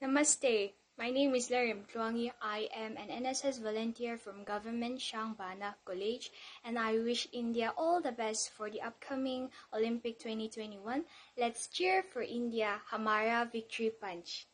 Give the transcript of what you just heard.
Namaste. My name is Larim Tuangi. I am an NSS volunteer from Government Hrangbana College and I wish India all the best for the upcoming Olympic 2021. Let's cheer for India. Hamara Victory Punch.